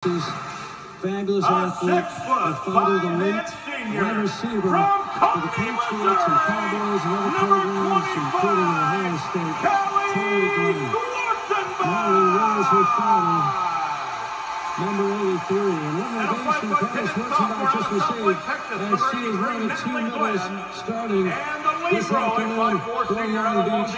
Fabulous A athlete, foot, a father of the late wide receiver for the Patriots and Cowboys and other programs, including Ohio State. Kelly Terry Glenn. Now Molly Rose, her father, number 83. An innovation five-foot Callie Schwarzenbach just received Texas, as she is one of the two Nick medals starting this afternoon 5'4" for the Long Beach.